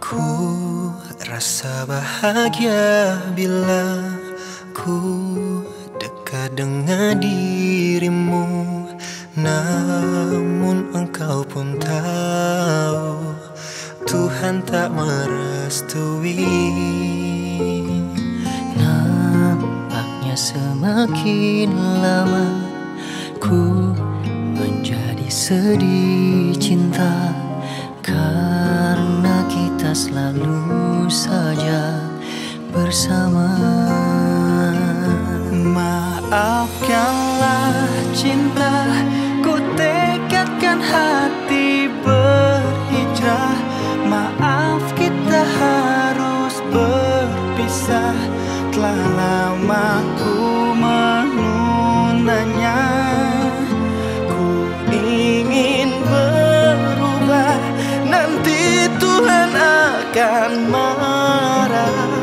Ku rasa bahagia bila ku dekat dengan dirimu. Namun engkau pun tahu Tuhan tak merestui. Nampaknya semakin lama sedih cinta Karena kita selalu saja bersama. Maafkanlah Tuhan akan marah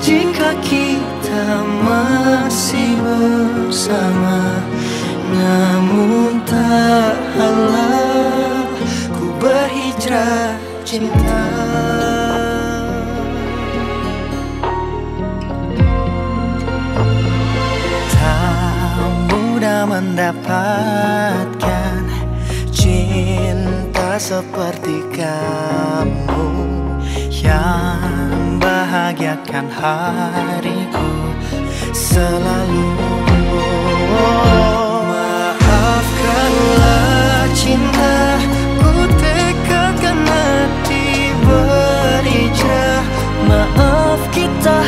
jika kita masih bersama. Namun tak halal Ku berhijrah cinta. Tak mudah mendapatkan seperti kamu Yang bahagiakan hariku selalu. Maafkanlah cinta Ku tekadkan hati berhijrah Maaf kita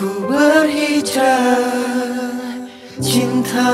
Ku berhijrah cinta